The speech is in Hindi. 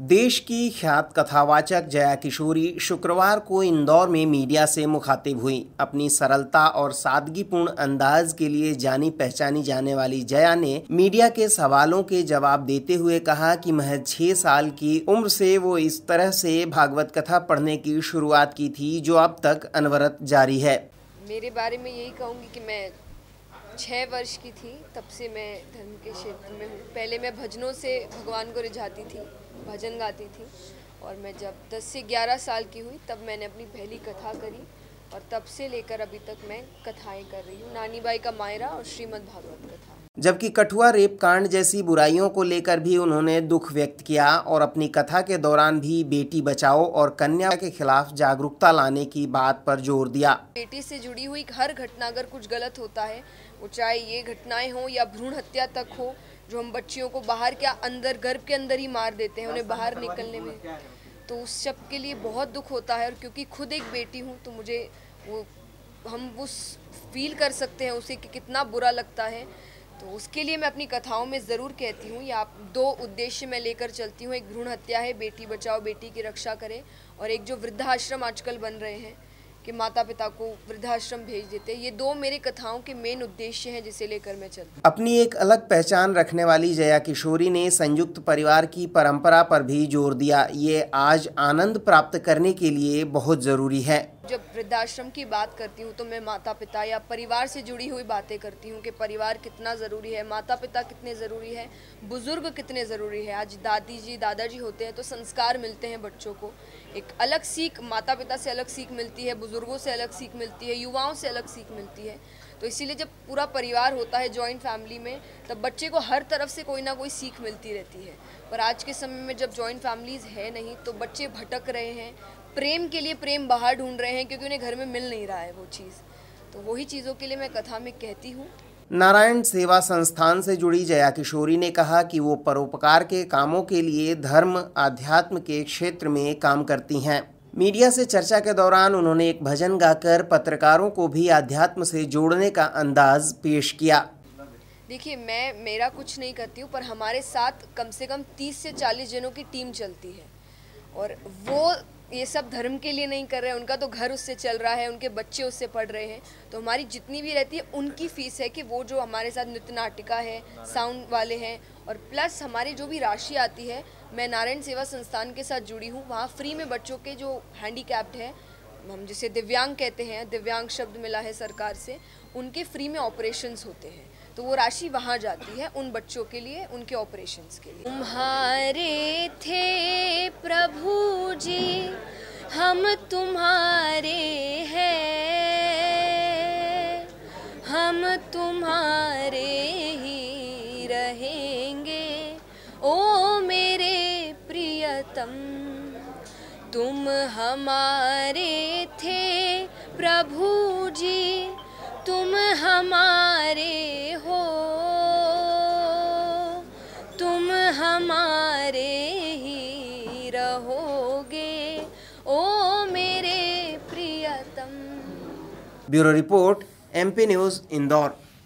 देश की ख्यात कथावाचक जया किशोरी शुक्रवार को इंदौर में मीडिया से मुखातिब हुई। अपनी सरलता और सादगीपूर्ण अंदाज के लिए जानी पहचानी जाने वाली जया ने मीडिया के सवालों के जवाब देते हुए कहा कि महज छह साल की उम्र से वो इस तरह से भागवत कथा पढ़ने की शुरुआत की थी, जो अब तक अनवरत जारी है। मेरे बारे में यही कहूँगी कि मैं छः वर्ष की थी, तब से मैं धर्म के क्षेत्र में हूँ। पहले मैं भजनों से भगवान को रिझाती थी। भजन गाती थी। और मैं जब 10 से 11 साल की हुई, तब मैंने अपनी पहली कथा करी और तब से लेकर अभी तक मैं कथाएँ कर रही हूँ। नानी बाई का मायरा और श्रीमद भागवत कथा। जबकि कठुआ रेप कांड जैसी बुराइयों को लेकर भी उन्होंने दुख व्यक्त किया और अपनी कथा के दौरान भी बेटी बचाओ और कन्या के खिलाफ जागरूकता लाने की बात पर ज़ोर दिया। बेटी से जुड़ी हुई हर घटना अगर कुछ गलत होता है, वो चाहे ये घटनाएँ हो या भ्रूण हत्या तक हो, जो हम बच्चियों को बाहर क्या अंदर, गर्भ के अंदर ही मार देते हैं, उन्हें बाहर निकलने में तो उस सब के लिए बहुत दुख होता है। और क्योंकि खुद एक बेटी हूँ तो मुझे वो, हम उस फील कर सकते हैं उसे कि कितना बुरा लगता है। तो उसके लिए मैं अपनी कथाओं में ज़रूर कहती हूँ, या आप दो उद्देश्य मैं लेकर चलती हूँ। एक भ्रूण हत्या है, बेटी बचाओ, बेटी की रक्षा करें, और एक जो वृद्धाश्रम आजकल बन रहे हैं, कि माता पिता को वृद्धाश्रम भेज देते ये दो मेरे कथाओं के मेन उद्देश्य हैं, जिसे लेकर मैं चलती अपनी एक अलग पहचान रखने वाली जया किशोरी ने संयुक्त परिवार की परंपरा पर भी ज़ोर दिया। ये आज आनंद प्राप्त करने के लिए बहुत ज़रूरी है। जब वृद्धाश्रम की बात करती हूँ तो मैं माता पिता या परिवार से जुड़ी हुई बातें करती हूँ कि परिवार कितना ज़रूरी है माता पिता कितने ज़रूरी है, बुज़ुर्ग कितने ज़रूरी है। आज दादी जी, दादाजी होते हैं तो संस्कार मिलते हैं बच्चों को। एक अलग सीख माता पिता से अलग सीख मिलती है, बुज़ुर्गों से अलग सीख मिलती है, युवाओं से अलग सीख मिलती है। तो इसीलिए जब पूरा परिवार होता है जॉइंट फैमिली में, तब बच्चे को हर तरफ़ से कोई ना कोई सीख मिलती रहती है। पर आज के समय में जब जॉइंट फैमिलीज़ है नहीं तो बच्चे भटक रहे हैं प्रेम के लिए प्रेम बाहर ढूंढ रहे हैं क्योंकि उन्हें घर में मिल नहीं रहा है वो चीज़। तो वही चीज़ों के लिए मैं कथा में कहती हूँ। नारायण सेवा संस्थान से जुड़ी जया किशोरी ने कहा कि वो परोपकार के कामों के लिए धर्म आध्यात्म के क्षेत्र में काम करती हैं। मीडिया से चर्चा के दौरान उन्होंने एक भजन गाकर पत्रकारों को भी आध्यात्म से जोड़ने का अंदाज पेश किया। देखिए मैं मेरा कुछ नहीं करती हूँ पर हमारे साथ कम से कम 30 से 40 जनों की टीम चलती है। और वो ये सब धर्म के लिए नहीं कर रहे हैं। उनका तो घर उससे चल रहा है, उनके बच्चे उससे पढ़ रहे हैं। तो हमारी जितनी भी रहती है, उनकी फ़ीस है कि वो जो हमारे साथ नृत्य नाटिका है साउंड वाले हैं। और प्लस हमारी जो भी राशि आती है, मैं नारायण सेवा संस्थान के साथ जुड़ी हूँ। वहाँ फ्री में बच्चों के जो हैंडीकैप्ड है, हम जिसे दिव्यांग कहते हैं, दिव्यांग शब्द मिला है सरकार से, उनके फ्री में ऑपरेशंस होते हैं। तो वो राशि वहाँ जाती है उन बच्चों के लिए, उनके ऑपरेशंस के लिए। तुम्हारे थे प्रभु जी, हम तुम्हारे हैं। हम तुम्हारे ही रहेंगे, ओ मेरे प्रियतम। तुम हमारे थे प्रभु जी तुम हमारे हो। तुम हमारे ही रहोगे। ओ मेरे प्रियतम। Bureau report MP news Indore.